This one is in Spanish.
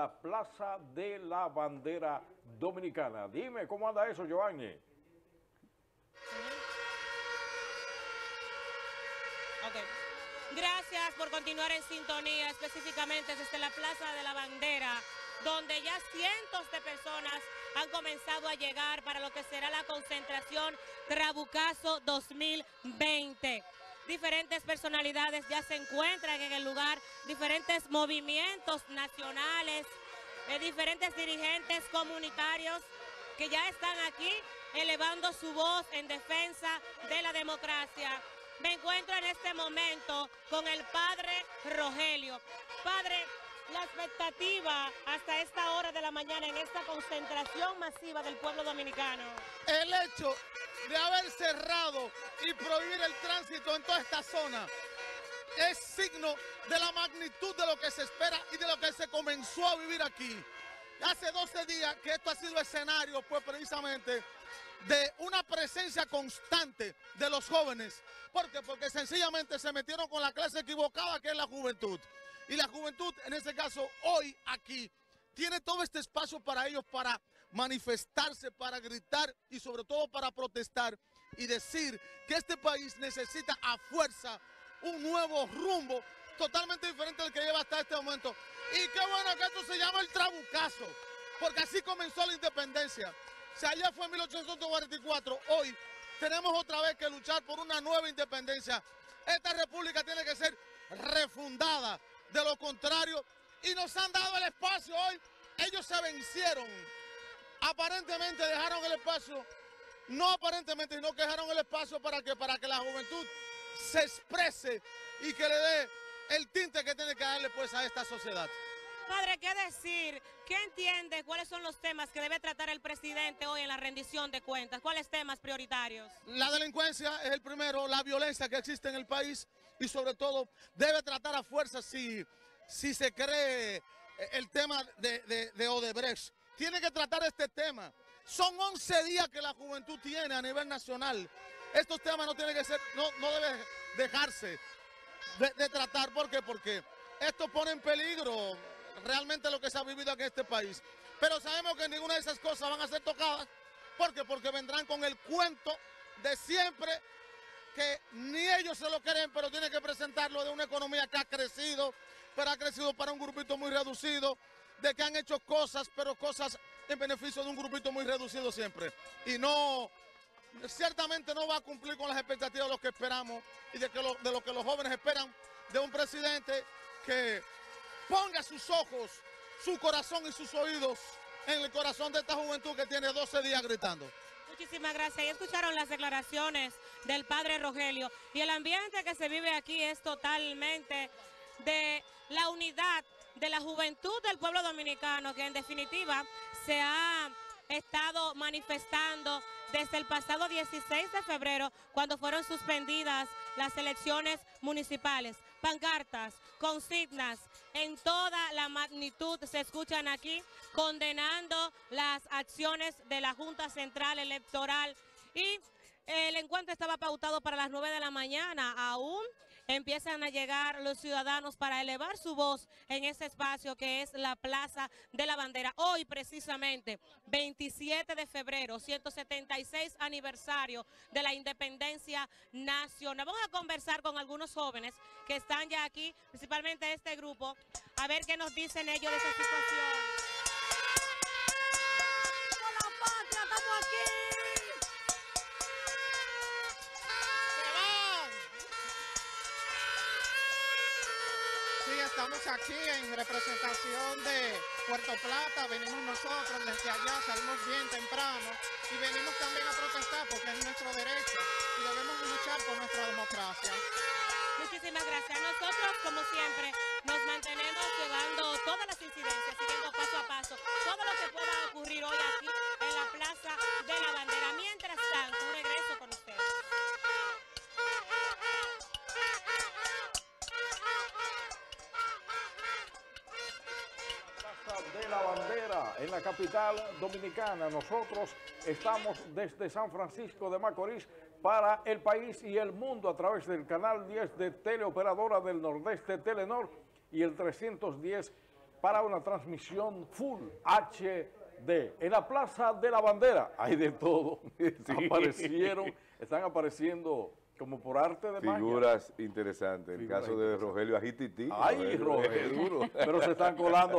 la Plaza de la Bandera Dominicana. Dime, ¿cómo anda eso, Giovanni? Gracias por continuar en sintonía, específicamente desde la Plaza de la Bandera, donde ya cientos de personas han comenzado a llegar para lo que será la concentración Trabucazo 2020 diferentes personalidades ya se encuentran en el lugar, diferentes movimientos nacionales, eh, diferentes dirigentes comunitarios que ya están aquí elevando su voz en defensa de la democracia. Me encuentro en este momento con el padre Rogelio. Padre, la expectativa hasta esta hora de la mañana en esta concentración masiva del pueblo dominicano. El hecho de haber cerrado y prohibir el tránsito en toda esta zona es signo de la magnitud de lo que se espera y de lo que se comenzó a vivir aquí. Hace 12 días que esto ha sido escenario, pues precisamente, de una presencia constante de los jóvenes. ¿Por qué? Porque sencillamente se metieron con la clase equivocada que es la juventud. Y la juventud, en este caso, hoy aquí, tiene todo este espacio para ellos para manifestarse, para gritar y sobre todo para protestar y decir que este país necesita a fuerza un nuevo rumbo totalmente diferente al que lleva hasta este momento. Y qué bueno que esto se llama el trabucazo, porque así comenzó la independencia. Si allá fue en 1844, hoy tenemos otra vez que luchar por una nueva independencia. Esta república tiene que ser refundada. De lo contrario, y nos han dado el espacio hoy. Ellos se vencieron. Aparentemente dejaron el espacio, no aparentemente, sino que dejaron el espacio para que, para que la juventud se exprese y que le dé el tinte que tiene que darle pues a esta sociedad. Padre, ¿qué decir? ¿Qué entiende? ¿Cuáles son los temas que debe tratar el presidente hoy en la rendición de cuentas? ¿Cuáles temas prioritarios? La delincuencia es el primero, la violencia que existe en el país y sobre todo debe tratar a fuerza si si se cree el tema de, Odebrecht. Tiene que tratar este tema. Son 11 días que la juventud tiene a nivel nacional. Estos temas no tienen que ser, no, no deben dejarse de, tratar. ¿Por qué? Porque esto pone en peligro realmente lo que se ha vivido aquí en este país. Pero sabemos que ninguna de esas cosas van a ser tocadas. ¿Por qué? Porque vendrán con el cuento de siempre que ni ellos se lo creen, pero tienen que presentarlo de una economía que ha crecido, pero ha crecido para un grupito muy reducido, de que han hecho cosas, pero cosas en beneficio de un grupito muy reducido siempre. Y no, ciertamente no va a cumplir con las expectativas de lo que esperamos y de, que lo, de lo que los jóvenes esperan de un presidente que ponga sus ojos, su corazón y sus oídos en el corazón de esta juventud que tiene 12 días gritando. Muchísimas gracias. Y escucharon las declaraciones del padre Rogelio. Y el ambiente que se vive aquí es totalmente de la unidad de la juventud del pueblo dominicano, que en definitiva se ha estado manifestando desde el pasado 16 de febrero, cuando fueron suspendidas las elecciones municipales. Pancartas, consignas, en toda la magnitud se escuchan aquí, condenando las acciones de la Junta Central Electoral y el encuentro estaba pautado para las 9 de la mañana. Aún empiezan a llegar los ciudadanos para elevar su voz en ese espacio que es la Plaza de la Bandera. Hoy precisamente, 27 de febrero, 176 aniversario de la independencia nacional. Vamos a conversar con algunos jóvenes que están ya aquí, principalmente este grupo, a ver qué nos dicen ellos de esa situación. Estamos aquí en representación de Puerto Plata, venimos nosotros desde allá, salimos bien temprano y venimos también a protestar porque es nuestro derecho y debemos luchar por nuestra democracia. Muchísimas gracias. De la Bandera en la capital dominicana. Nosotros estamos desde San Francisco de Macorís para el país y el mundo a través del canal 10 de Teleoperadora del Nordeste Telenor y el 310 para una transmisión full HD. En la Plaza de la Bandera hay de todo. Aparecieron, están apareciendo como por arte de magia. Figuras interesantes. El Figuras caso de Rogelio Agititi. Ay, Rogelio. Pero se están colando